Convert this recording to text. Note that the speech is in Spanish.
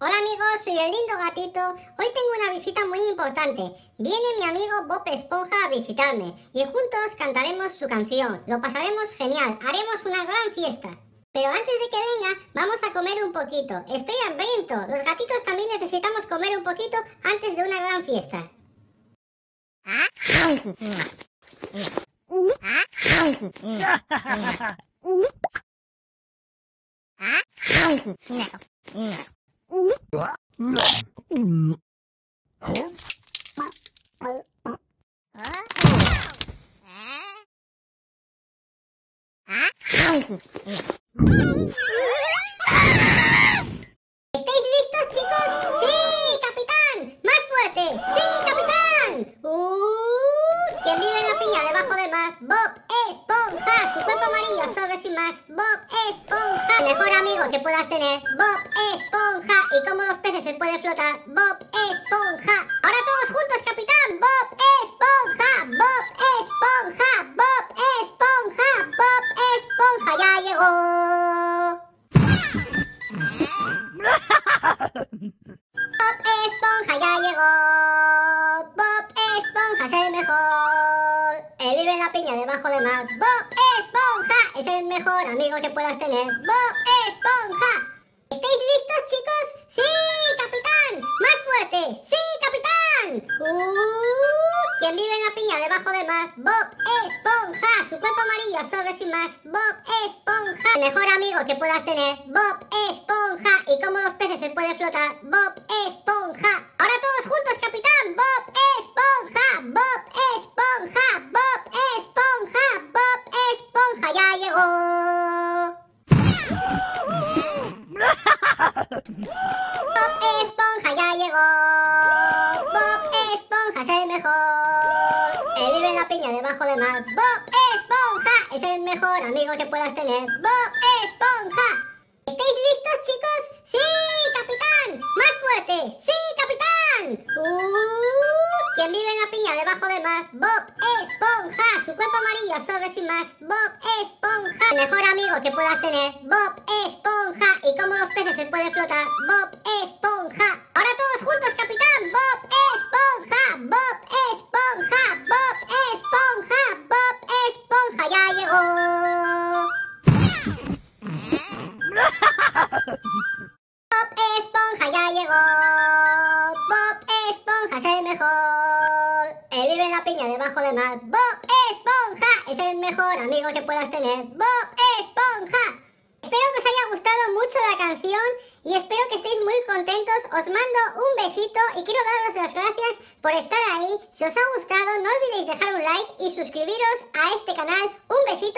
Hola amigos, soy el lindo gatito. Hoy tengo una visita muy importante. Viene mi amigo Bob Esponja a visitarme y juntos cantaremos su canción. Lo pasaremos genial, haremos una gran fiesta. Pero antes de que venga, vamos a comer un poquito. Estoy hambriento. Los gatitos también necesitamos comer un poquito antes de una gran fiesta. ¿Estáis listos, chicos? ¡Sí, capitán! ¡Más fuerte! ¡Sí, capitán! ¡Uh! ¿Quién vive en la piña debajo del mar? Bob Esponja. Su cuerpo amarillo sobre sin más. Bob Esponja. Mejor amigo que puedas tener. Bob Esponja. Y como los peces se puede flotar. Bob Esponja. Esponja ya llegó. Bob Esponja es el mejor. Él vive en la piña debajo del mar. Bob Esponja es el mejor amigo que puedas tener. Bob Esponja. ¿Estáis listos, chicos? Sí, capitán. Más fuerte. Sí, capitán. Uh, ¿Quién vive en la piña debajo del mar? Bob Esponja. Su cuerpo amarillo sobre sin más. Bob Esponja. El mejor amigo que puedas tener. Bob Esponja. Y como los peces se puede flotar. Bob Esponja. Mejor. Él vive en la piña debajo del mar. Bob Esponja es el mejor amigo que puedas tener. Bob Esponja. ¿Estáis listos, chicos? Sí, capitán. Más fuerte. Sí, capitán. Uh, ¿Quién vive en la piña debajo del mar? Bob Esponja. Su cuerpo amarillo sobre sin más. Bob Esponja. El mejor amigo que puedas tener. Bob Esponja. Y la piña debajo del mar. Bob Esponja es el mejor amigo que puedas tener. Bob Esponja. Espero que os haya gustado mucho la canción y espero que estéis muy contentos. Os mando un besito y quiero daros las gracias por estar ahí. Si os ha gustado, no olvidéis dejar un like y suscribiros a este canal. Un besito.